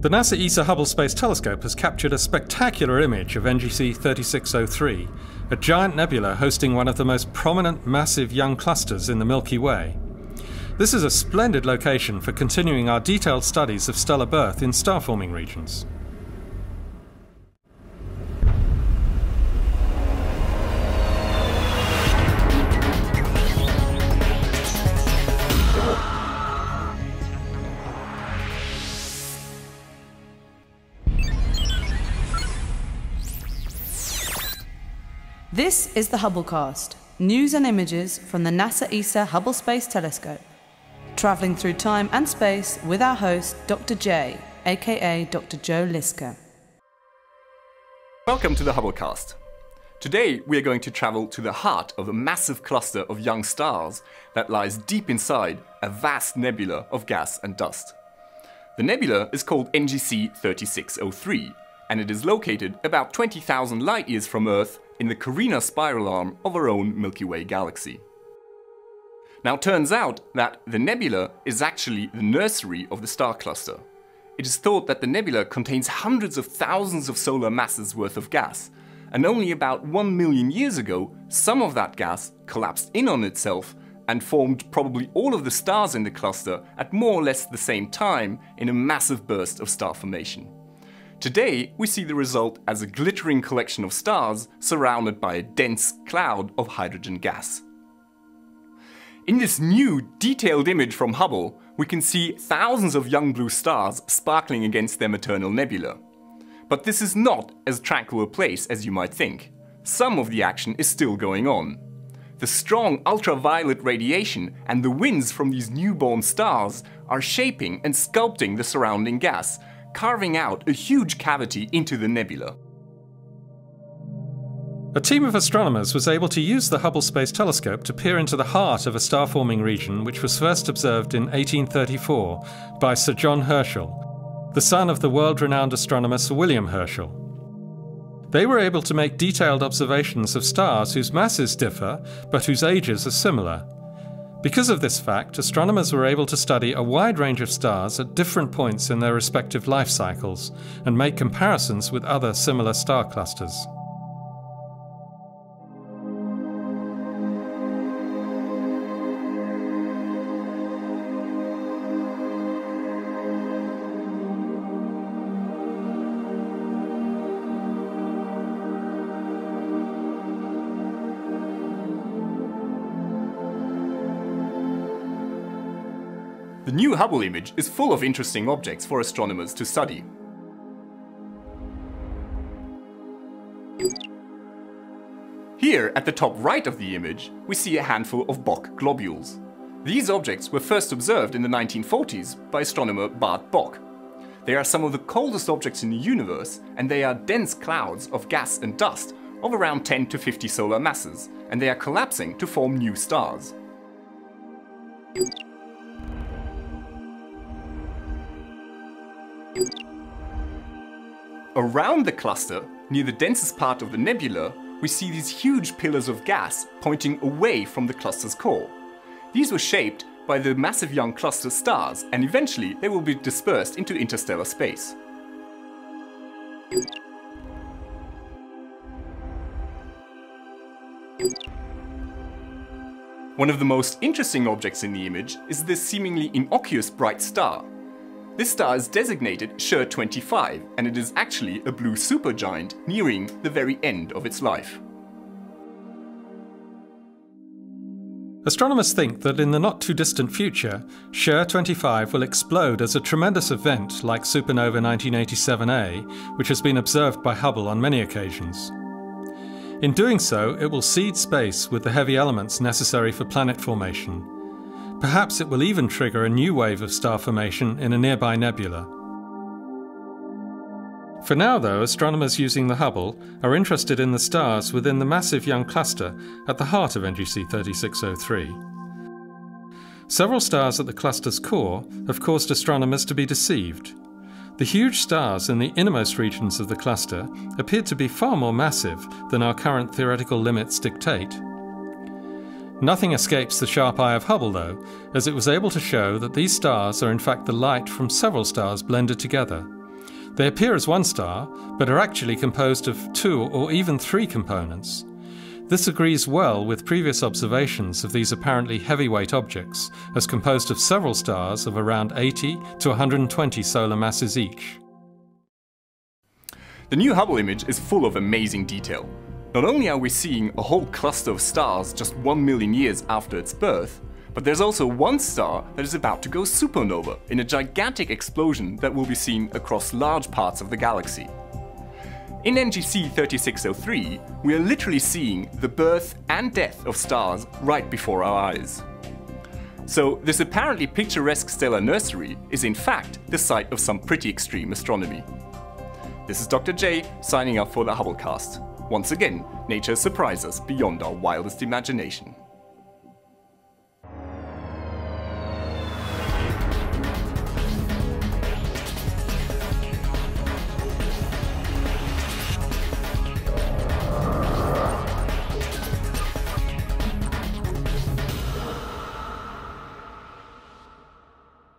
The NASA ESA Hubble Space Telescope has captured a spectacular image of NGC 3603, a giant nebula hosting one of the most prominent massive young clusters in the Milky Way. This is a splendid location for continuing our detailed studies of stellar birth in star forming regions. This is the Hubblecast, news and images from the NASA ESA Hubble Space Telescope. Traveling through time and space with our host, Dr. J, aka Dr. Joe Liske. Welcome to the Hubblecast. Today we are going to travel to the heart of a massive cluster of young stars that lies deep inside a vast nebula of gas and dust. The nebula is called NGC 3603 and it is located about 20,000 light years from Earth in the Carina spiral arm of our own Milky Way galaxy. Now turns out that the nebula is actually the nursery of the star cluster. It is thought that the nebula contains hundreds of thousands of solar masses worth of gas, and only about 1 million years ago, some of that gas collapsed in on itself and formed probably all of the stars in the cluster at more or less the same time in a massive burst of star formation. Today, we see the result as a glittering collection of stars surrounded by a dense cloud of hydrogen gas. In this new, detailed image from Hubble, we can see thousands of young blue stars sparkling against their maternal nebula. But this is not as tranquil a place as you might think. Some of the action is still going on. The strong ultraviolet radiation and the winds from these newborn stars are shaping and sculpting the surrounding gas, carving out a huge cavity into the nebula. A team of astronomers was able to use the Hubble Space Telescope to peer into the heart of a star forming region which was first observed in 1834 by Sir John Herschel, the son of the world renowned astronomer Sir William Herschel. They were able to make detailed observations of stars whose masses differ but whose ages are similar, because of this fact, astronomers were able to study a wide range of stars at different points in their respective life cycles and make comparisons with other similar star clusters. The new Hubble image is full of interesting objects for astronomers to study. Here, at the top right of the image, we see a handful of Bok globules. These objects were first observed in the 1940s by astronomer Bart Bok. They are some of the coldest objects in the universe, and they are dense clouds of gas and dust of around 10 to 50 solar masses, and they are collapsing to form new stars. Around the cluster, near the densest part of the nebula, we see these huge pillars of gas pointing away from the cluster's core. These were shaped by the massive young cluster stars, and eventually they will be dispersed into interstellar space. One of the most interesting objects in the image is this seemingly innocuous bright star, this star is designated SHER 25 and it is actually a blue supergiant nearing the very end of its life. Astronomers think that in the not too distant future, SHER 25 will explode as a tremendous event like supernova 1987A, which has been observed by Hubble on many occasions. In doing so, it will seed space with the heavy elements necessary for planet formation Perhaps it will even trigger a new wave of star formation in a nearby nebula. For now, though, astronomers using the Hubble are interested in the stars within the massive young cluster at the heart of NGC 3603. Several stars at the cluster's core have caused astronomers to be deceived. The huge stars in the innermost regions of the cluster appear to be far more massive than our current theoretical limits dictate. Nothing escapes the sharp eye of Hubble, though, as it was able to show that these stars are in fact the light from several stars blended together. They appear as one star, but are actually composed of two or even three components. This agrees well with previous observations of these apparently heavyweight objects, as composed of several stars of around 80 to 120 solar masses each. The new Hubble image is full of amazing detail. Not only are we seeing a whole cluster of stars just one million years after its birth, but there's also one star that is about to go supernova in a gigantic explosion that will be seen across large parts of the galaxy. In NGC 3603, we are literally seeing the birth and death of stars right before our eyes. So, this apparently picturesque stellar nursery is in fact the site of some pretty extreme astronomy. This is Dr. J signing up for the Hubblecast. Once again, nature surprises us beyond our wildest imagination.